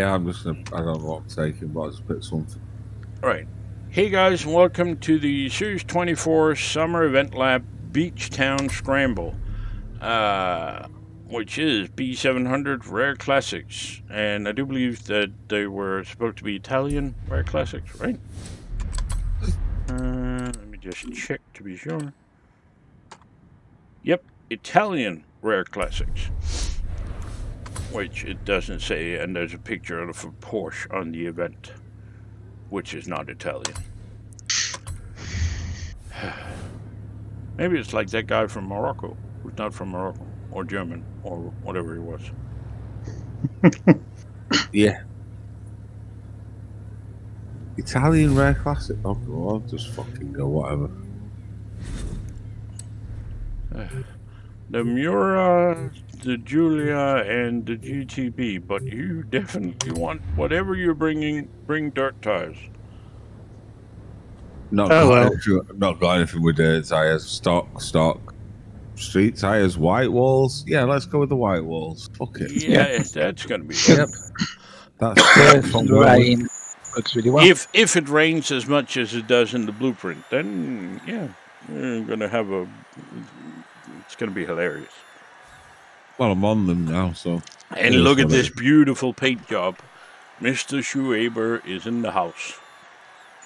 Yeah, I'm just gonna. I don't know what I'm taking, but I'll just put something. All right. Hey guys, welcome to the Series 24 Summer Event Lab Beach Town Scramble, uh, which is B700 Rare Classics. And I do believe that they were supposed to be Italian Rare Classics, right? Uh, let me just check to be sure. Yep, Italian Rare Classics. Which it doesn't say, and there's a picture of a Porsche on the event which is not Italian. Maybe it's like that guy from Morocco, who's not from Morocco, or German, or whatever he was. Yeah. Italian rare classic. Oh, on, just fucking go whatever. The Miura, the Giulia, and the GTB, but you definitely want whatever you're bringing, bring dirt tires. Not Oh, got well. anything, not got anything with the tires. Stock, stock. Street tires, white walls. Yeah, let's go with the white walls. Fuck it. Yeah, that's gonna be Yep. That's First from rain works really well. If if it rains as much as it does in the blueprint, then yeah, you're gonna have a. It's gonna be hilarious. Well, I'm on them now, so. And look at this beautiful paint job. Mr. Schuheber is in the house.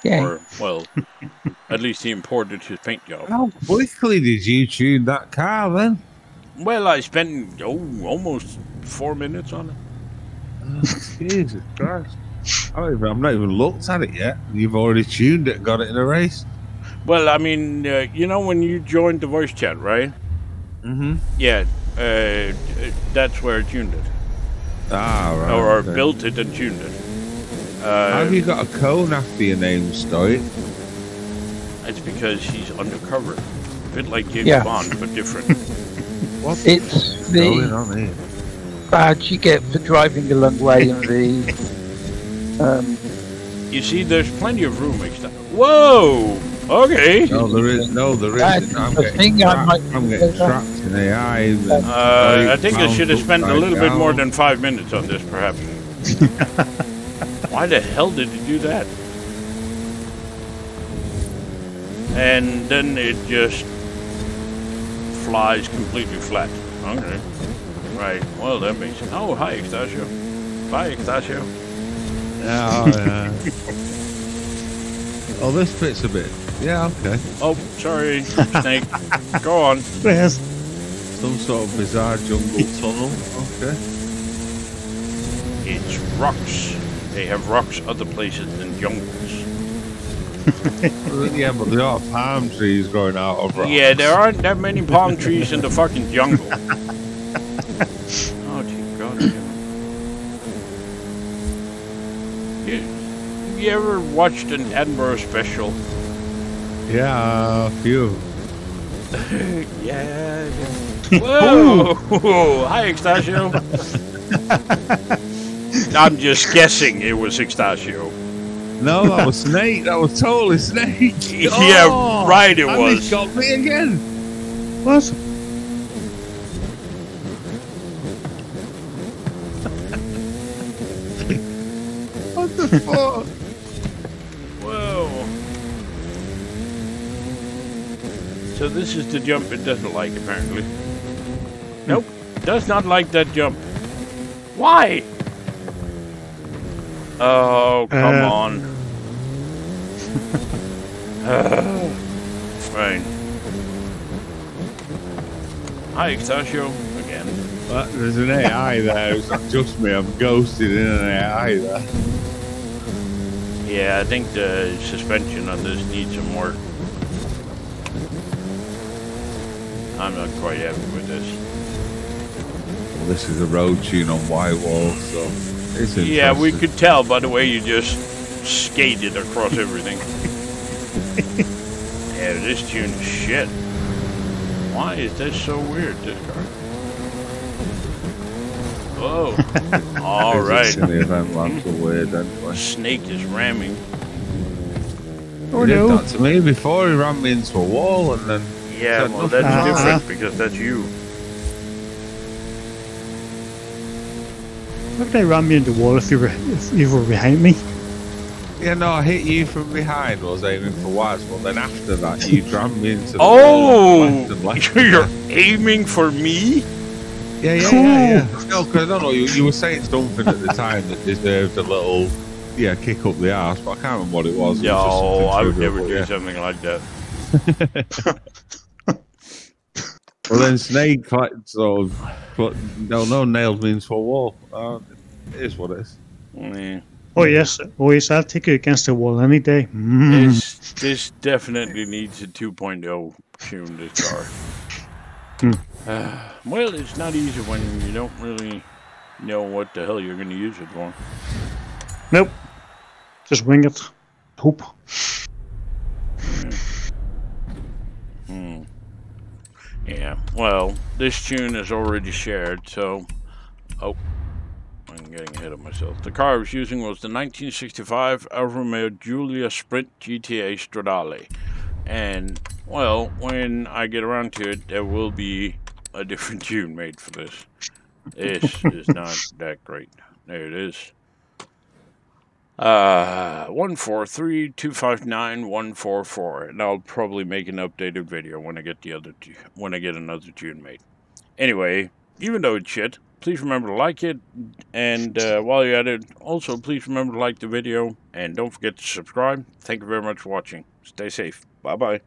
yeah. Or, well, at least he imported his paint job. How quickly did you tune that car then? Well, I spent oh, almost four minutes on it. Jesus Christ. I don't even, I've not even looked at it yet. You've already tuned it, got it in a race. Well, I mean, uh, you know, when you joined the voice chat, right? Mm-hmm. Yeah, uh, that's where I tuned it. Ah, right. or okay. built it and tuned it. Uh, Have you got a cone after your name, Stoic? It's because he's undercover. A bit like James Yeah. Bond, but different. What It's going the on here? badge you get for driving a long way in the. Um, you see, there's plenty of room. Extra. Whoa! Okay. No, there is. No, there That isn't. I'm getting, thing I trapped, might- I'm getting trapped in AI. and Uh, I think I should have spent a upside little bit more than five minutes on this, perhaps. Why the hell did he do that? And then it just flies completely flat. Okay. Right. Well, that makes sense. Oh, hi, Extasio. Bye, Extasio. Oh, yeah. oh, this fits a bit. Yeah, okay. Oh, sorry, Snake. Go on. Yes. Some sort of bizarre jungle tunnel. Okay. It's rocks. They have rocks other places than jungles. yeah, but there are palm trees growing out of rocks. Yeah, there aren't that many palm trees in the fucking jungle. oh, dear God. You, you ever watched an Attenborough special? Yeah, a few. yeah. Whoa! Hi, Extasio. I'm just guessing it was Extasio. No, that was Snake. That was totally Snake. Yeah, oh, right, it was. Got me again. What? What the fuck? Whoa. So this is the jump it doesn't like, apparently. Nope, does not like that jump. Why? Oh, come Uh. on. right. Hi, Extasio. Again. But there's an AI there. It's not just me. I'm ghosted in an AI there. Yeah, I think the suspension on this needs some work. I'm not quite happy with this. Well, this is a road tune on white wall, so it's Yeah, we could tell by the way you just skated across everything. yeah, this tune is shit. Why is this so weird, this car? Whoa. All It's a event labs are weird anyway. Snake is ramming. He did that to me before. He ran me into a wall and then Yeah, well, nothing. that's Ah. different because that's you. How could I ram you into the wall if you were if you were behind me? Yeah, no, I hit you from behind. I was aiming for Waz, but then after that, you rammed me into the Oh, wall left and you're aiming for me? Yeah, yeah, yeah, yeah. No, because I don't know. You, you were saying something at the time that deserved a little, yeah, kick up the ass, but I can't remember what it was. It was just No, I would never do yeah. something like that. Well, then Snake like, sort of, put, no, no, nailed me into a wall. Uh, it is what it is. Mm. Oh yes, oh yes, I'll take you against the wall any day. Mm. This this definitely needs a 2.0 tune. This car. Hmm. Uh, well, it's not easy when you don't really know what the hell you're going to use it for. Nope. Just wing it. Hope. Yeah. Well, this tune is already shared, so. Oh. I'm getting ahead of myself. The car I was using was the 1965 Alfa Romeo Giulia Sprint GTA Stradale. And, well, when I get around to it, there will be a different tune made for this. This is not that great. There it is. Uh, one four three two five nine one four four, and I'll probably make an updated video when I get the other tu- when I get another tune made. Anyway, even though it's shit, please remember to like it, and uh, while you're at it, also please remember to like the video, and don't forget to subscribe. Thank you very much for watching. Stay safe. Bye bye.